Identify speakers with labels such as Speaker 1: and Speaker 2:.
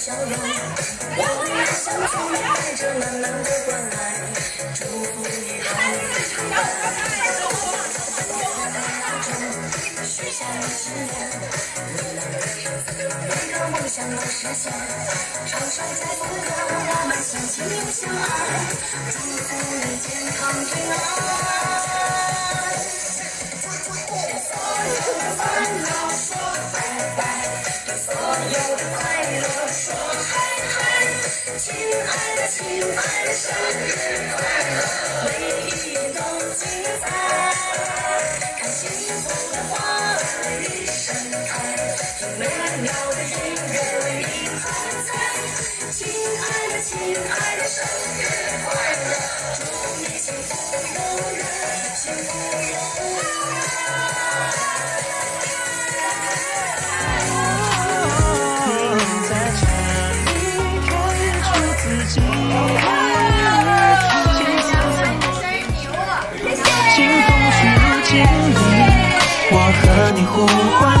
Speaker 1: 笑容，我们相聚，带着满满的关爱，祝福以后常在。许下的誓言，未来的日子，每个梦想都实现。唱首祝福歌，我们相亲又相爱，祝福你健康平安。有的快乐说嗨嗨。亲爱的，亲爱的，生日快乐，每一天都精彩。看幸福的花儿一盛开，听美妙的音乐为你喝彩。亲爱的，亲爱的，生日
Speaker 2: 己，清风徐如锦鲤，我和你互换。